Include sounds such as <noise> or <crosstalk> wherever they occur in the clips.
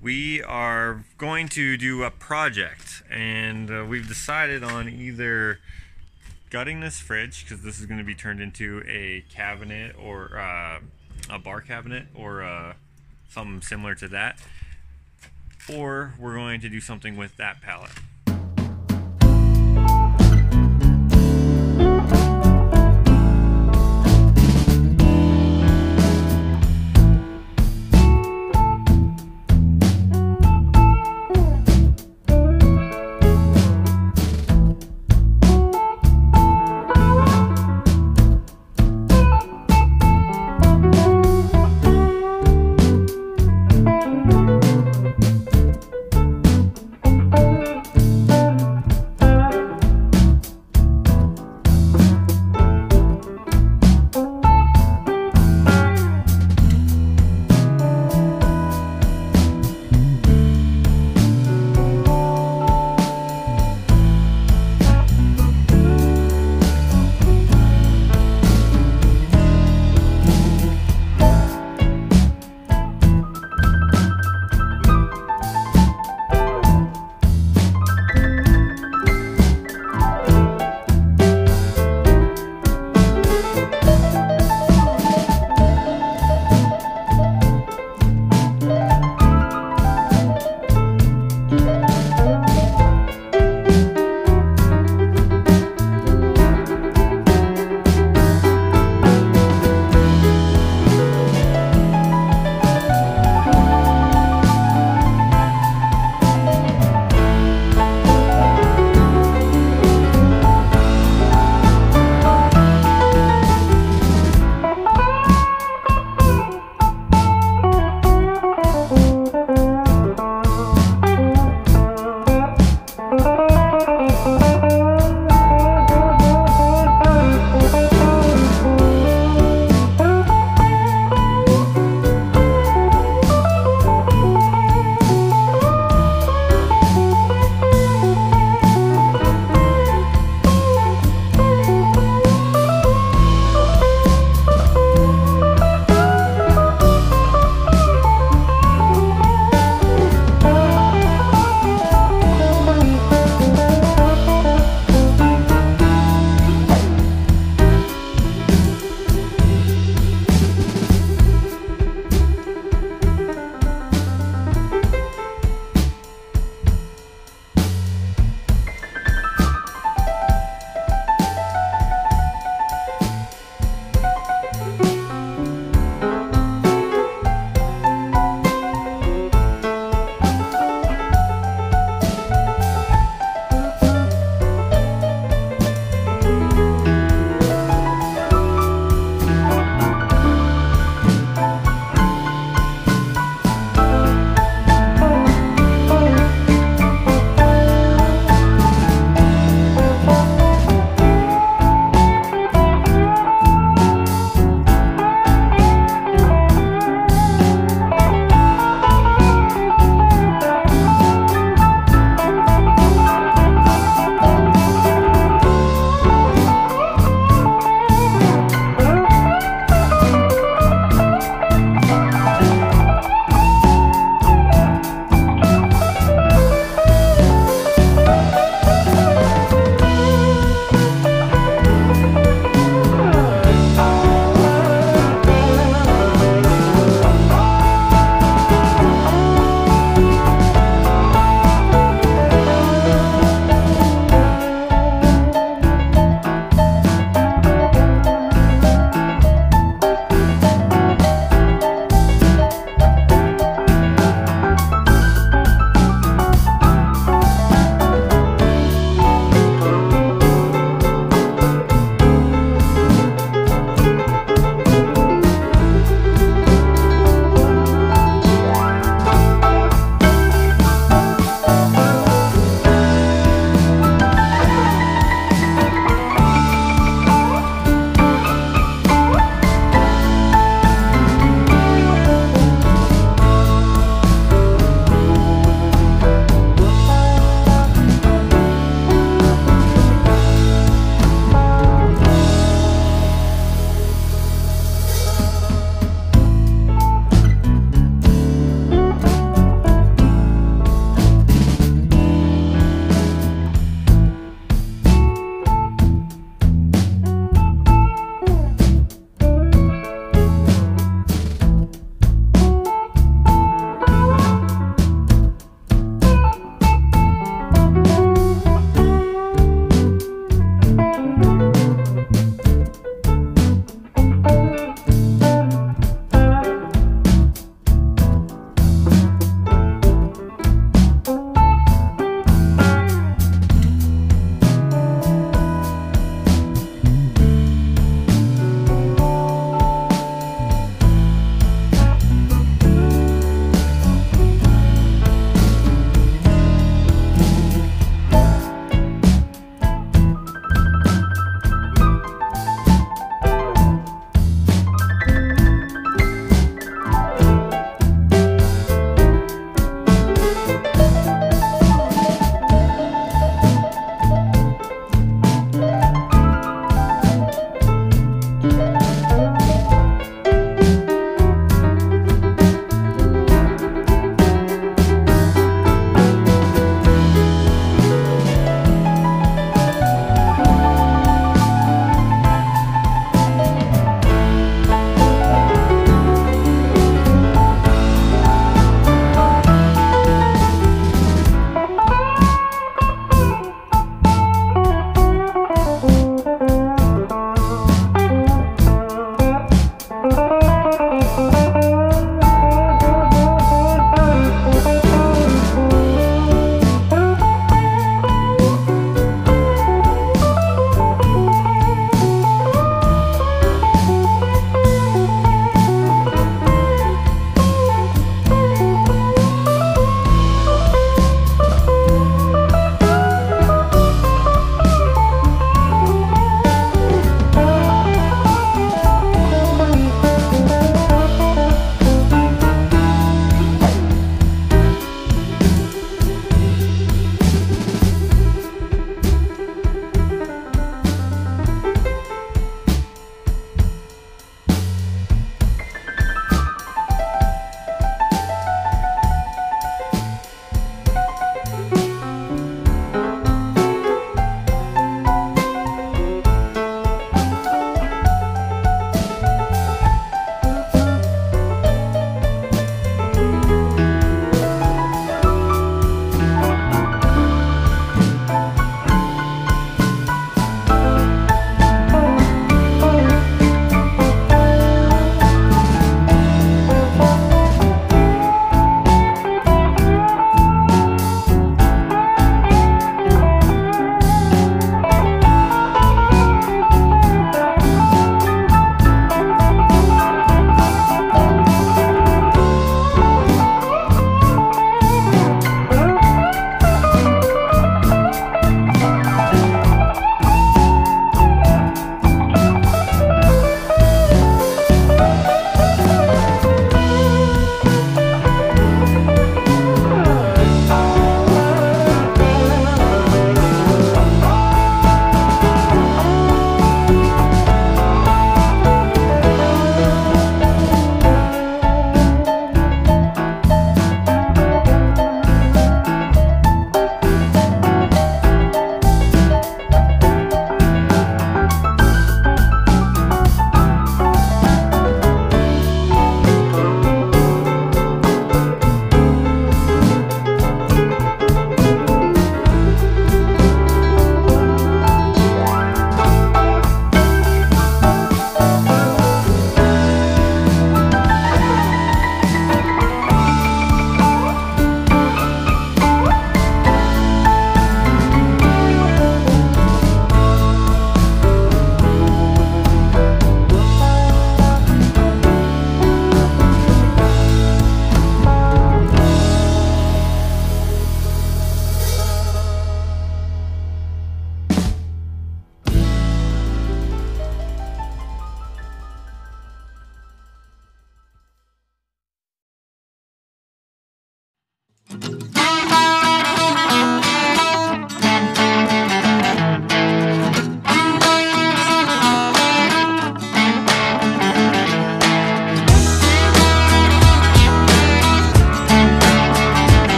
we are going to do a project, and uh, we've decided on either gutting this fridge because this is going to be turned into a cabinet or uh, a bar cabinet or uh, something similar to that, or we're going to do something with that pallet.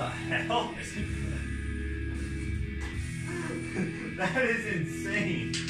The hell? <laughs> that is insane.